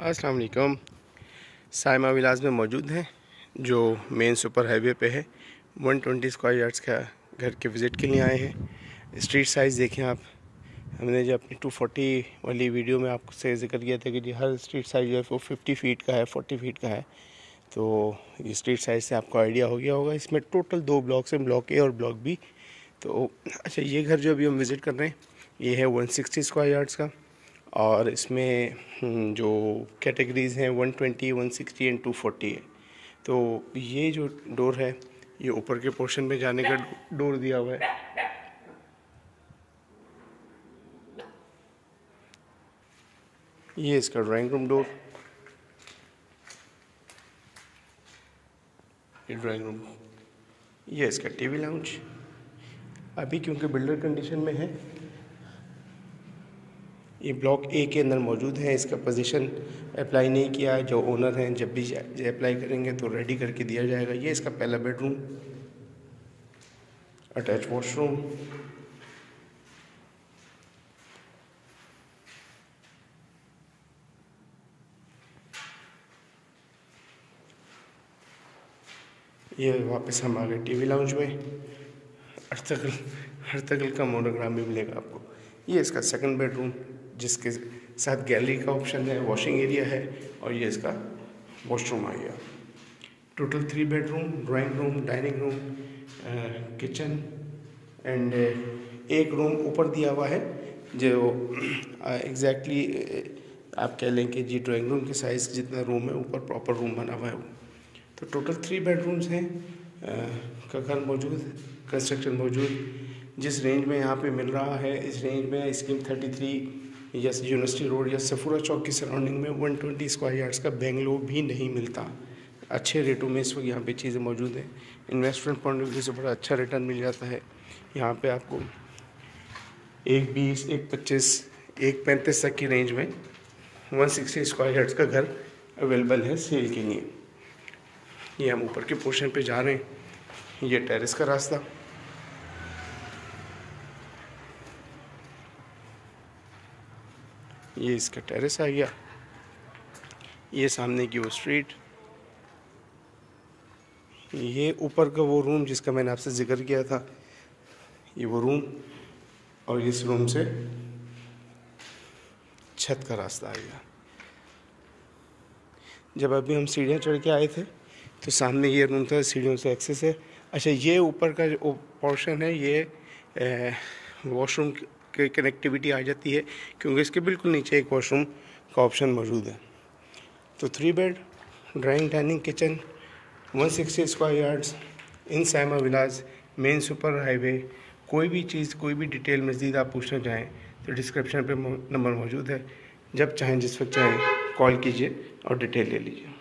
अस्सलाम वालेकुम साइमा विलास में मौजूद हैं, जो मेन सुपर हाईवे पे है। 120 स्क्वायर यार्ड्स का घर के विज़िट के लिए आए हैं। स्ट्रीट साइज़ देखें आप। हमने जो अपनी 240 वाली वीडियो में आपसे ज़िक्र किया था कि जी हर स्ट्रीट साइज़ जो है वो 50 फीट का है 40 फीट का है। तो ये स्ट्रीट साइज़ से आपको आइडिया हो गया होगा। इसमें टोटल दो ब्लॉक्स हैं, ब्लॉक ए और ब्लॉक बी। तो अच्छा ये घर जो अभी हम विज़िट कर रहे हैं, ये है 160 स्क्वायर यार्ड्स का। और इसमें हम्म, जो कैटेगरीज़ हैं 120, 160 एंड 240 है। तो ये जो डोर है ये ऊपर के पोर्शन में जाने का डोर दिया हुआ है। ये इसका ड्राइंग रूम डोर ये ड्राइंग रूम ये इसका टीवी लाउंज अभी क्योंकि बिल्डर कंडीशन में है ये ब्लॉक ए के अंदर मौजूद है। इसका पोजीशन अप्लाई नहीं किया है। जो ओनर हैं, जब भी अप्लाई करेंगे तो रेडी करके दिया जाएगा। ये इसका पहला बेडरूम अटैच वॉशरूम ये वापस हम आ गए टीवी लाउंज में। हर तकल हर तकल का मोनोग्राम भी मिलेगा आपको। ये इसका सेकंड बेडरूम जिसके साथ गैलरी का ऑप्शन है वॉशिंग एरिया है और ये इसका वॉशरूम आ गया। Total three bedroom drawing room dining room kitchen and एक रूम ऊपर दिया हुआ है, जो एग्जैक्टली आप कह लें कि जी ड्राइंग रूम के साइज़ जितना रूम है, ऊपर प्रॉपर रूम बना हुआ है वो। तो टोटल थ्री बेडरूम्स हैं का घर मौजूद कंस्ट्रक्शन मौजूद। जिस रेंज में यहाँ पे मिल रहा है, इस रेंज में स्कीम थर्टी थ्री या यूनिवर्सिटी रोड या सफूरा चौक की सराउंडिंग में 120 स्क्वायर यार्ड्स का बेंगलोर भी नहीं मिलता। अच्छे रेटों में इस वक्त यहाँ पे चीज़ें मौजूद हैं। इन्वेस्टमेंट पॉइंट ऑफ़ व्यू से बड़ा अच्छा रिटर्न मिल जाता है। यहाँ पे आपको एक बीस, एक पच्चीस, एक पैंतीस तक की रेंज में 160 स्क्वायर यार्ड्स का घर अवेलेबल है सेल के लिए। ये हम ऊपर के पोर्शन पे जा रहे हैं। ये टेरेस का रास्ता। ये इसका टेरेस आ गया। ये सामने की वो स्ट्रीट ये ऊपर का वो रूम जिसका मैंने आपसे ज़िक्र किया था, ये वो रूम और इस रूम से छत का रास्ता आ गया। जब अभी हम सीढ़ियाँ चढ़ के आए थे तो सामने ये रूम था, सीढ़ियों से एक्सेस है। अच्छा ये ऊपर का जो पोर्शन है, ये वॉशरूम कनेक्टिविटी आ जाती है, क्योंकि इसके बिल्कुल नीचे एक वॉशरूम का ऑप्शन मौजूद है। तो three bed drawing dining kitchen 160 square yards in Saima villas main super highway कोई भी चीज़, कोई भी डिटेल मज़ीद आप पूछना चाहें तो डिस्क्रिप्शन पे नंबर मौजूद है। जब चाहें, जिस वक्त चाहें कॉल कीजिए और डिटेल ले लीजिए।